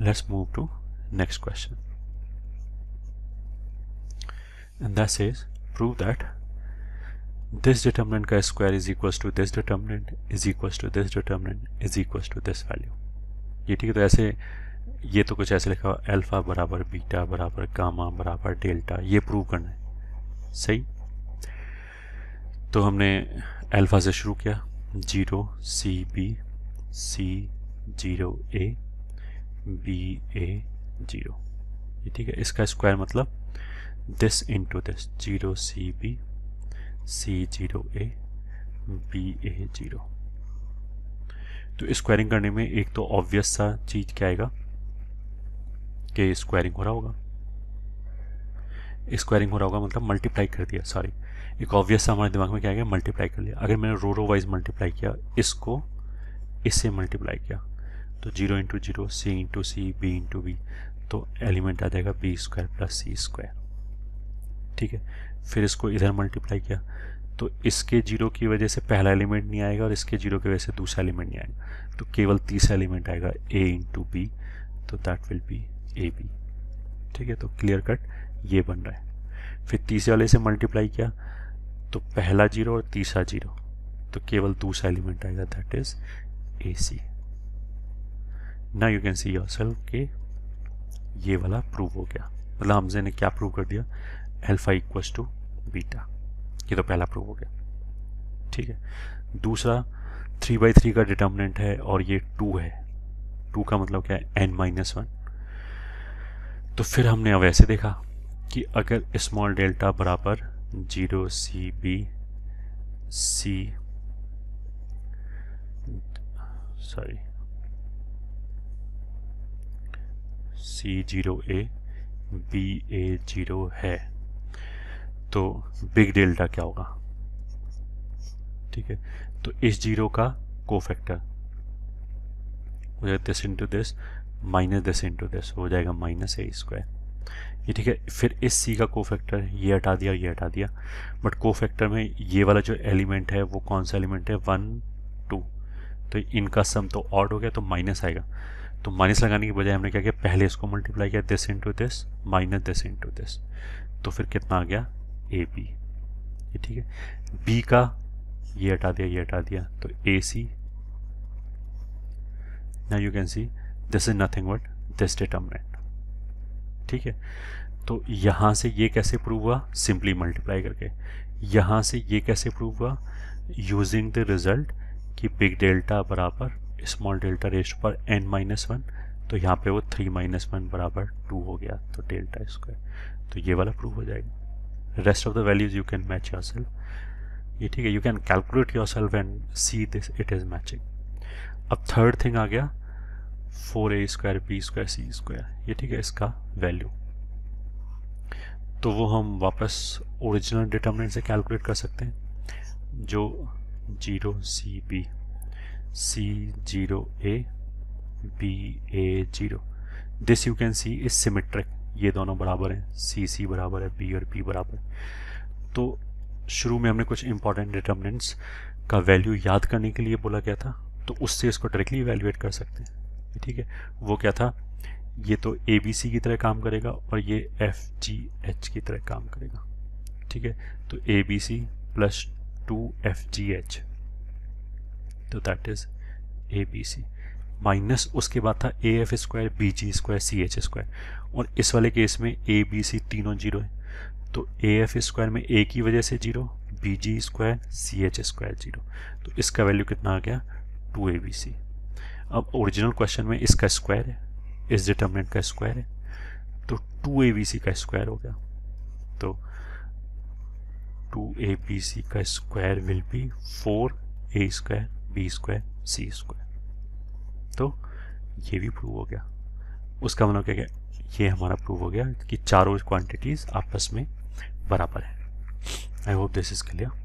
let's move to next question and that says prove that this determinant ka square is equals to this determinant is equals to this determinant is equals to this value ये ठीक है तो ऐसे ये तो कुछ ऐसे लिखा अल्फ़ा बराबर बीटा बराबर गामा बराबर डेल्टा ये प्रूव करना है सही तो हमने अल्फ़ा से शुरू किया zero C B C zero A B A zero ठीक है, इसका स्क्वायर मतलब this into this zero C B C zero A B A zero तो स्क्वायरिंग करने में एक तो ऑब्वियस सा चीज़ क्या आएगा कि स्क्वायरिंग हो रहा होगा। स्क्वायरिंग हो रहा होगा मतलब मल्टीप्लाई कर दिया सॉरी एक ऑब्वियस सा हमारे दिमाग में क्या गया मल्टीप्लाई कर लिया। अगर मैंने रो रो वाइज मल्टीप्लाई किया, इसको इससे मल्टीप्लाई किया। तो zero into zero C into C B into B तो एलिमेंट आ जाएगा B square plus C square ठीक है? फिर इसको इधर मल्टीप्लाई किया तो इसके ज़ीरो की वजह से पहला एलिमेंट नहीं आएगा और इसके ज़ीरो की वजह से दूसरा एलिमेंट नहीं आएगा। तो केवल तीसरा एलिमेंट आएगा ए इंटू बी तो that will be A B ठीक है? तो क्लियर कट ये बन रहा है। फिर तीसरे वाले से मल्टीप्लाई किया तो पहला ज़ीरो और तीसरा ज़ीरो तो केवल दूसरा एलिमेंट आएगा दैट इज़ ए सी ना you can see yourself के ये वाला प्रूव हो गया। मतलब हमसे ने क्या प्रूव कर दिया? एल्फा इक्वस टू बीटा ये तो पहला प्रूव हो गया। ठीक है? दूसरा थ्री बाई थ्री का डिटर्मिनेंट है और ये टू है। टू का मतलब क्या है? एन माइनस वन तो फिर हमने अब ऐसे देखा कि अगर स्मॉल डेल्टा बराबर zero C B C sorry C zero A B A zero है। तो बिग डेल्टा क्या होगा? ठीक है। तो इस ज़ीरो का को फैक्टर हो जाएगा this into this minus this into this हो जाएगा माइनस ए स्क्वायर ये ठीक है, फिर इस सी का को फैक्टर ये हटा दिया, ये हटा दिया। बट को फैक्टर में ये वाला जो एलिमेंट है, वो कौन सा एलिमेंट है? वन टू तो इनका सम तो ऑड हो गया तो माइनस आएगा। तो माइनस लगाने की बजाय हमने क्या किया? पहले इसको मल्टीप्लाई किया this into this minus this into this तो फिर कितना आ गया? ए बी ये ठीक है? बी का ये हटा दिया, ये हटा दिया तो ए सी ना you can see this is nothing but this determinant ठीक है? तो यहाँ से ये कैसे प्रूव हुआ? सिंपली मल्टीप्लाई करके. यहाँ से ये कैसे प्रूव हुआ? यूजिंग द रिज़ल्ट कि बिग डेल्टा बराबर स्मॉल डेल्टा रेस्ट पर एन माइनस वन तो यहाँ पे वो थ्री माइनस वन बराबर टू हो गया तो डेल्टा स्क्वायर तो ये वाला प्रूव हो जाएगा। Rest of the values you can match yourself ये ठीक है you can calculate yourself and see this it is matching अब थर्ड थिंग आ गया four A square B square C square ये ठीक है, इसका वैल्यू तो वो हम वापस ओरिजिनल डिटर्मिनेंट से कैलकुलेट कर सकते हैं, जो zero C B C zero A B A zero this you can see is symmetric ये दोनों बराबर हैं। सी सी बराबर है। बी और बी बराबर है। तो शुरू में हमने कुछ इंपॉर्टेंट डिटर्मिनेंट्स का वैल्यू याद करने के लिए बोला गया था? तो उससे इसको डायरेक्टली इवेल्युएट कर सकते हैं। ठीक है? वो क्या था? ये तो ए बी सी की तरह काम करेगा और ये एफ़ जी एच की तरह काम करेगा। ठीक है? तो A B C plus two F G H तो that is A B C minus उसके बाद था A F square B G square C H square और इस वाले केस में ए बी सी तीनों ज़ीरो है। तो ए एफ़ स्क्वायर में ए की वजह से zero B G square C H square zero तो इसका वैल्यू कितना आ गया? टू ए बी सी अब ओरिजिनल क्वेश्चन में इसका स्क्वायर है। इस डिटर्मिनेंट का स्क्वायर है। तो टू ए बी सी का स्क्वायर हो गया। तो टू ए बी सी का square will be four A square B square C square तो ये भी प्रूव हो गया। उसका मतलब क्या ये हमारा प्रूव हो गया कि चारों क्वांटिटीज आपस में बराबर है। I hope this is clear